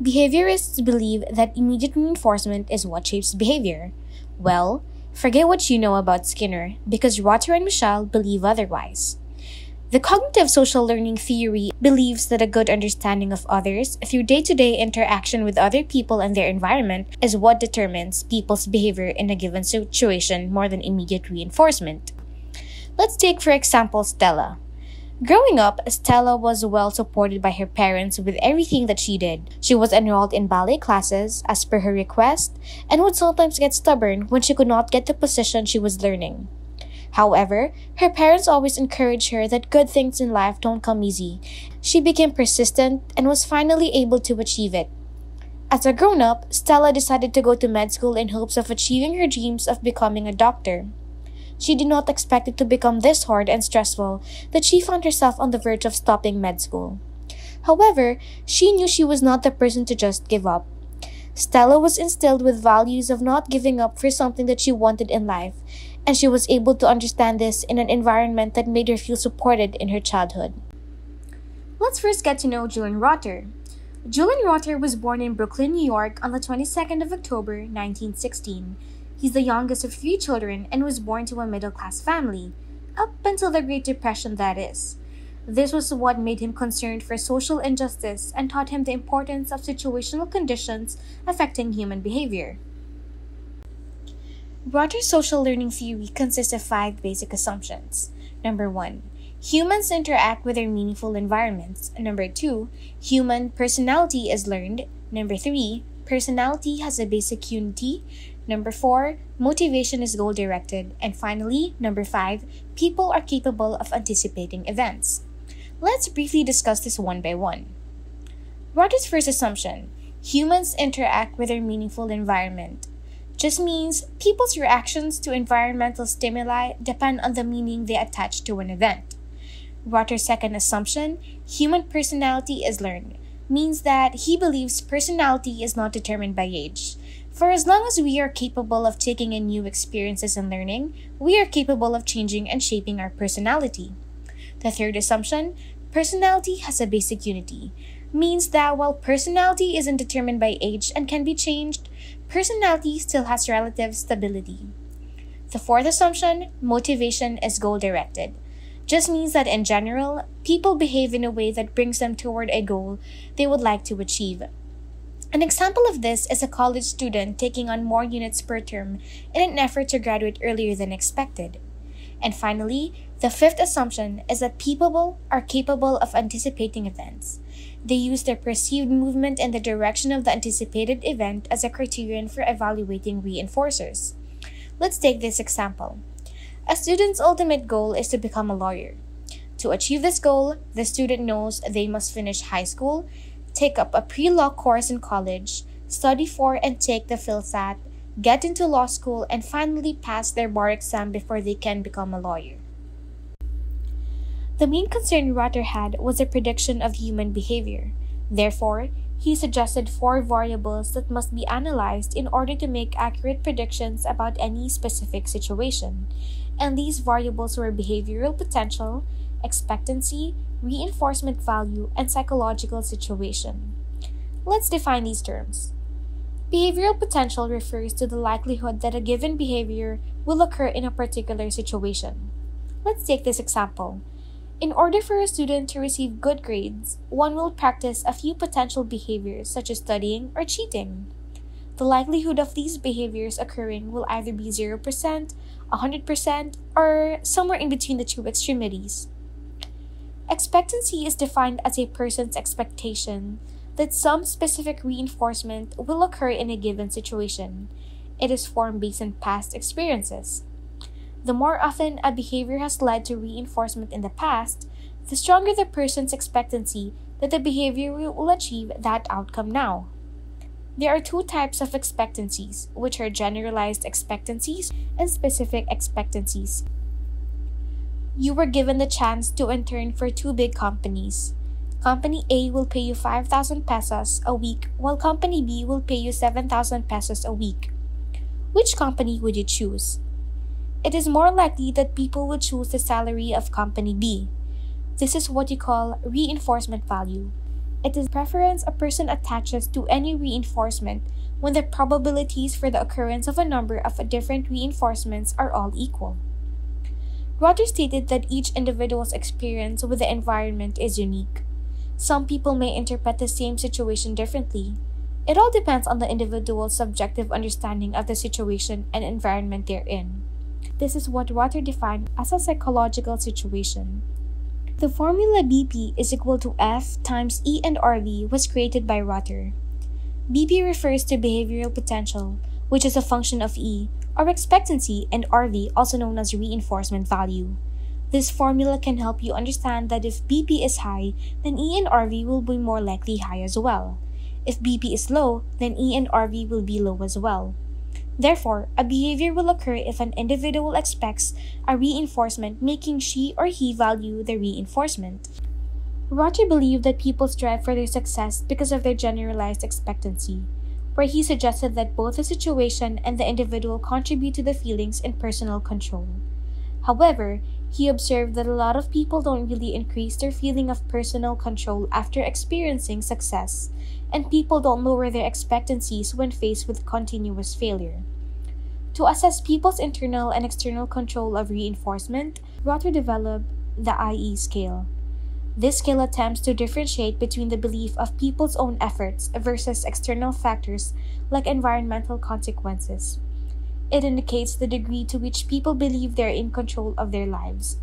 Behaviorists believe that immediate reinforcement is what shapes behavior. Well, forget what you know about Skinner, because Rotter and Mischel believe otherwise. The cognitive social learning theory believes that a good understanding of others through day to day interaction with other people and their environment is what determines people's behavior in a given situation more than immediate reinforcement. Let's take, for example, Stella. Growing up, Stella was well supported by her parents with everything that she did. She was enrolled in ballet classes as per her request and would sometimes get stubborn when she could not get the position she was learning. However, her parents always encouraged her that good things in life don't come easy. She became persistent and was finally able to achieve it. As a grown up, Stella decided to go to med school in hopes of achieving her dreams of becoming a doctor. She did not expect it to become this hard and stressful that she found herself on the verge of stopping med school. However, she knew she was not the person to just give up. Stella was instilled with values of not giving up for something that she wanted in life, and she was able to understand this in an environment that made her feel supported in her childhood. Let's first get to know Julian Rotter. Julian Rotter was born in Brooklyn, New York on the 22nd of October 1916. He's the youngest of three children and was born to a middle class family, up until the Great Depression, that is. This was what made him concerned for social injustice and taught him the importance of situational conditions affecting human behavior. Rotter's social learning theory consists of five basic assumptions. Number one, humans interact with their meaningful environments. Number two, human personality is learned. Number three, personality has a basic unity. Number four, motivation is goal directed. And finally, number five, people are capable of anticipating events. Let's briefly discuss this one by one. Rotter's first assumption humans interact with their meaningful environment just means people's reactions to environmental stimuli depend on the meaning they attach to an event. Rotter's second assumption, human personality is learned, means that he believes personality is not determined by age. For as long as we are capable of taking in new experiences and learning, we are capable of changing and shaping our personality. The third assumption, personality has a basic unity, means that while personality isn't determined by age and can be changed, personality still has relative stability. The fourth assumption, motivation is goal directed, just means that in general, people behave in a way that brings them toward a goal they would like to achieve. An example of this is a college student taking on more units per term in an effort to graduate earlier than expected. And finally, the fifth assumption is that people are capable of anticipating events. They use their perceived movement in the direction of the anticipated event as a criterion for evaluating reinforcers. Let's take this example. A student's ultimate goal is to become a lawyer. To achieve this goal, the student knows they must finish high school, take up a pre law course in college, study for and take the PhilSat, get into law school, and finally pass their bar exam before they can become a lawyer. The main concern Rotter had was a prediction of human behavior. Therefore, he suggested four variables that must be analyzed in order to make accurate predictions about any specific situation. And these variables were behavioral potential, expectancy, reinforcement value, and psychological situation. Let's define these terms. Behavioral potential refers to the likelihood that a given behavior will occur in a particular situation. Let's take this example. In order for a student to receive good grades, one will practice a few potential behaviors such as studying or cheating. The likelihood of these behaviors occurring will either be 0%, 100%, or somewhere in between the two extremities. Expectancy is defined as a person's expectation that some specific reinforcement will occur in a given situation. It is formed based on past experiences. The more often a behavior has led to reinforcement in the past, the stronger the person's expectancy that the behavior will achieve that outcome now. There are two types of expectancies, which are generalized expectancies and specific expectancies. You were given the chance to intern for two big companies. Company A will pay you 5,000 pesos a week, while Company B will pay you 7,000 pesos a week. Which company would you choose? it is more likely that people would choose the salary of company B. This is what you call reinforcement value. It is preference a person attaches to any reinforcement when the probabilities for the occurrence of a number of different reinforcements are all equal. Rotter stated that each individual's experience with the environment is unique. Some people may interpret the same situation differently. It all depends on the individual's subjective understanding of the situation and environment they're in. This is what Rotter defined as a psychological situation. The formula BP is equal to F times E and RV was created by Rotter. BP refers to behavioral potential, which is a function of E, or expectancy, and RV, also known as reinforcement value. This formula can help you understand that if BP is high, then E and RV will be more likely high as well. If BP is low, then E and RV will be low as well. Therefore, a behavior will occur if an individual expects a reinforcement, making she or he value the reinforcement. Rotter believed that people strive for their success because of their generalized expectancy, where he suggested that both the situation and the individual contribute to the feelings and personal control. However, he observed that a lot of people don't really increase their feeling of personal control after experiencing success, and people don't lower their expectancies when faced with continuous failure. To assess people's internal and external control of reinforcement, Rotter developed the IE scale. This scale attempts to differentiate between the belief of people's own efforts versus external factors like environmental consequences. It indicates the degree to which people believe they're in control of their lives.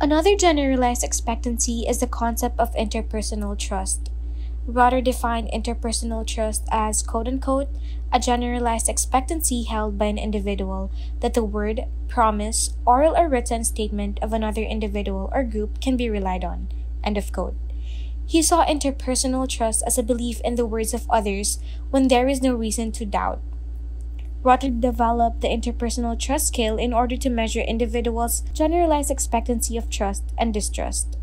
Another generalized expectancy is the concept of interpersonal trust. Rotter defined interpersonal trust as quote unquote a generalized expectancy held by an individual that the word, promise, oral or written statement of another individual or group can be relied on. End of quote. He saw interpersonal trust as a belief in the words of others when there is no reason to doubt. Rotter developed the interpersonal trust scale in order to measure individuals' generalized expectancy of trust and distrust.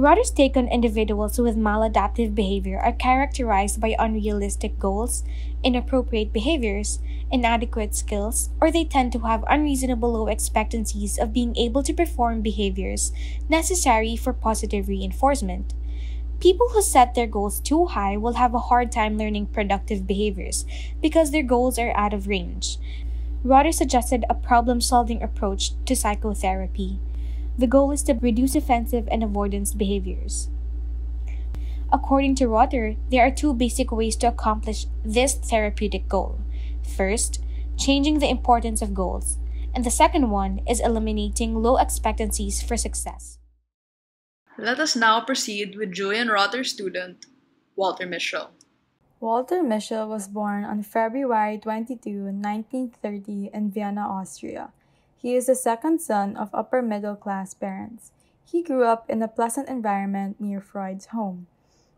Rotter's take on individuals with maladaptive behavior are characterized by unrealistic goals, inappropriate behaviors, inadequate skills, or they tend to have unreasonable low expectancies of being able to perform behaviors necessary for positive reinforcement. People who set their goals too high will have a hard time learning productive behaviors because their goals are out of range. Rotter suggested a problem solving approach to psychotherapy. The goal is to reduce offensive and avoidance behaviors. According to Rotter, there are two basic ways to accomplish this therapeutic goal. First, changing the importance of goals, and the second one is eliminating low expectancies for success. Let us now proceed with Julian Rotter student, Walter Mischel. Walter Mischel was born on February 22, 1930, in Vienna, Austria. He is the second son of upper middle class parents. He grew up in a pleasant environment near Freud's home.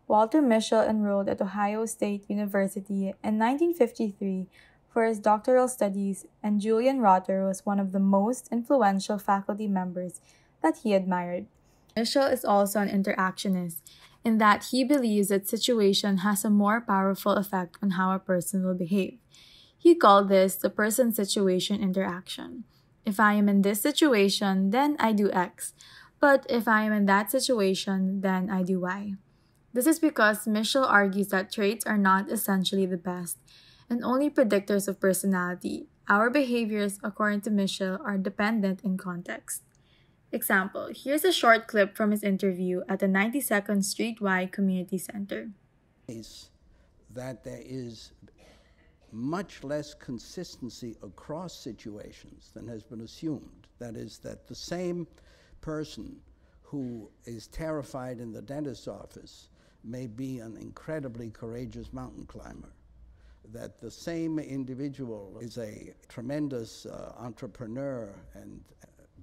Walter Mischel enrolled at Ohio State University in 1953 for his doctoral studies, and Julian Rotter was one of the most influential faculty members that he admired. Mischel is also an interactionist in that he believes that situation has a more powerful effect on how a person will behave. He called this the person situation interaction. If I am in this situation, then I do X. But if I am in that situation, then I do Y. This is because Mischel argues that traits are not essentially the best and only predictors of personality. Our behaviors, according to Mischel, are dependent in context. Example Here's a short clip from his interview at the 92nd Street Y Community Center. That there is much less consistency across situations than has been assumed. That is, that the same person who is terrified in the dentist's office may be an incredibly courageous mountain climber. That the same individual is a tremendous uh, entrepreneur and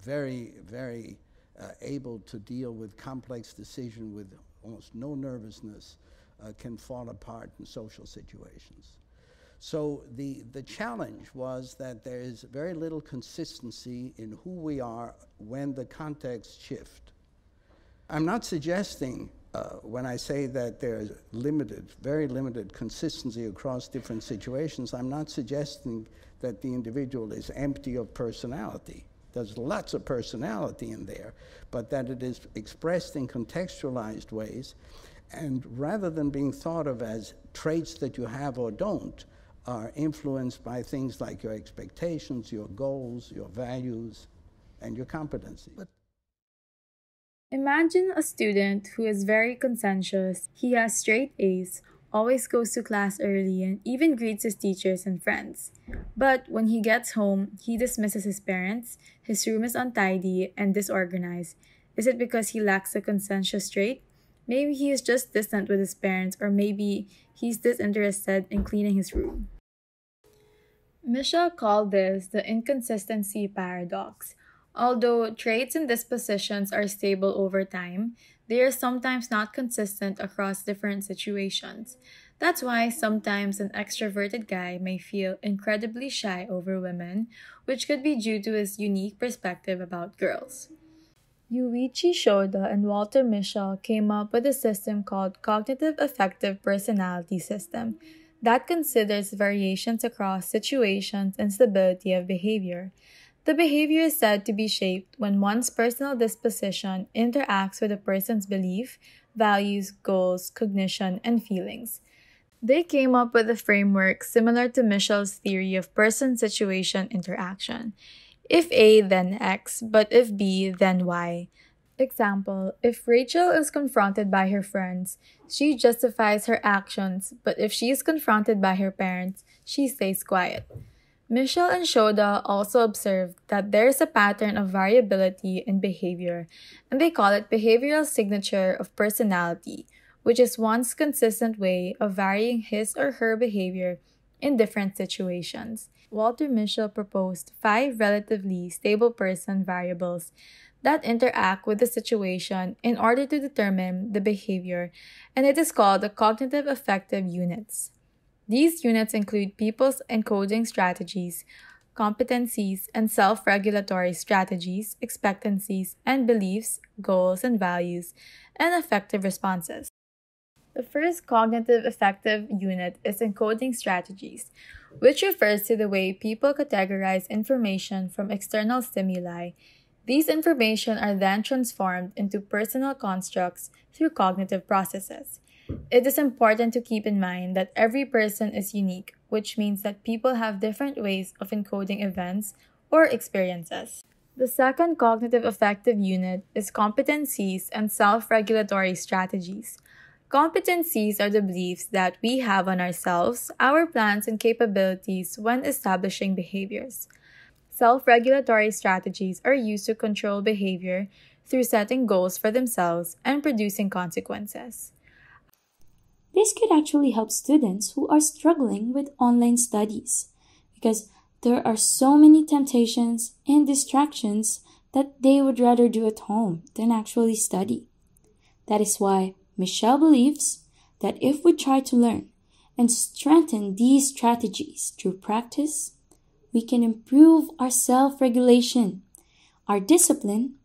very, very uh, able to deal with complex decision with almost no nervousness, uh, can fall apart in social situations. So the, the challenge was that there is very little consistency in who we are when the context shift. I'm not suggesting uh, when I say that there's limited, very limited consistency across different situations, I'm not suggesting that the individual is empty of personality. There's lots of personality in there, but that it is expressed in contextualized ways. And rather than being thought of as traits that you have or don't, are influenced by things like your expectations, your goals, your values, and your competency. But Imagine a student who is very conscientious, he has straight A's, always goes to class early, and even greets his teachers and friends. But when he gets home, he dismisses his parents, his room is untidy and disorganized. Is it because he lacks a conscientious trait? Maybe he is just distant with his parents, or maybe he's disinterested in cleaning his room. Mischel called this the inconsistency paradox. Although traits and dispositions are stable over time, they are sometimes not consistent across different situations. That's why sometimes an extroverted guy may feel incredibly shy over women, which could be due to his unique perspective about girls. Yuichi Shoda and Walter Mischel came up with a system called Cognitive Affective Personality System that considers variations across situations and stability of behavior. The behavior is said to be shaped when one's personal disposition interacts with a person's belief, values, goals, cognition, and feelings. They came up with a framework similar to Mischel's theory of person situation interaction. If A, then X, but if B, then Y. Example If Rachel is confronted by her friends, she justifies her actions, but if she is confronted by her parents, she stays quiet. Mischel and Shoda also observed that there is a pattern of variability in behavior, and they call it behavioral signature of personality, which is one's consistent way of varying his or her behavior in different situations. Walter Mischel proposed five relatively stable person variables that interact with the situation in order to determine the behavior, and it is called the cognitive affective units. These units include people's encoding strategies, competencies, and self regulatory strategies, expectancies, and beliefs, goals and values, and affective responses. The first cognitive affective unit is encoding strategies, which refers to the way people categorize information from external stimuli. These information are then transformed into personal constructs through cognitive processes. It is important to keep in mind that every person is unique, which means that people have different ways of encoding events or experiences. The second cognitive affective unit is competencies and self regulatory strategies. Competencies are the beliefs that we have on ourselves, our plans, and capabilities when establishing behaviors. Self regulatory strategies are used to control behavior through setting goals for themselves and producing consequences. This could actually help students who are struggling with online studies because there are so many temptations and distractions that they would rather do at home than actually study. That is why Mischel believes that if we try to learn and strengthen these strategies through practice, we can improve our self regulation, our discipline,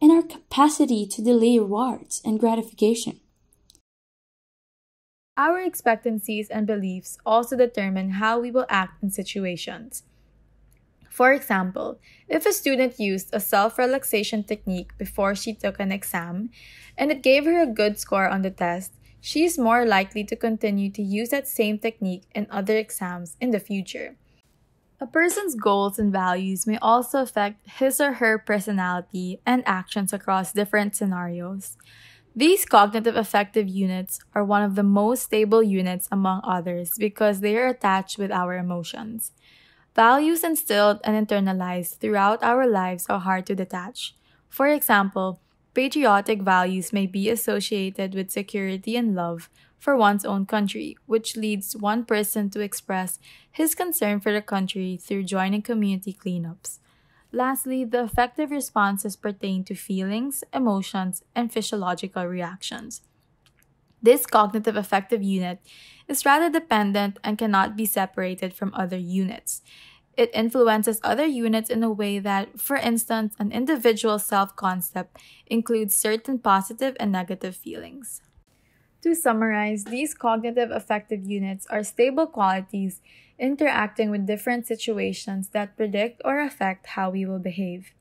and our capacity to delay rewards and gratification. Our expectancies and beliefs also determine how we will act in situations. For example, if a student used a self relaxation technique before she took an exam and it gave her a good score on the test, she is more likely to continue to use that same technique in other exams in the future. A person's goals and values may also affect his or her personality and actions across different scenarios. These cognitive affective units are one of the most stable units among others because they are attached with our emotions. Values instilled and internalized throughout our lives are hard to detach. For example, patriotic values may be associated with security and love for one's own country, which leads one person to express his concern for the country through joining community cleanups. Lastly, the affective responses pertain to feelings, emotions, and physiological reactions. This cognitive affective unit is rather dependent and cannot be separated from other units. It influences other units in a way that, for instance, an individual self concept includes certain positive and negative feelings. To summarize, these cognitive affective units are stable qualities interacting with different situations that predict or affect how we will behave.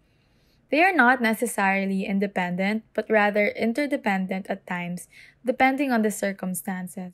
They are not necessarily independent, but rather interdependent at times, depending on the circumstances.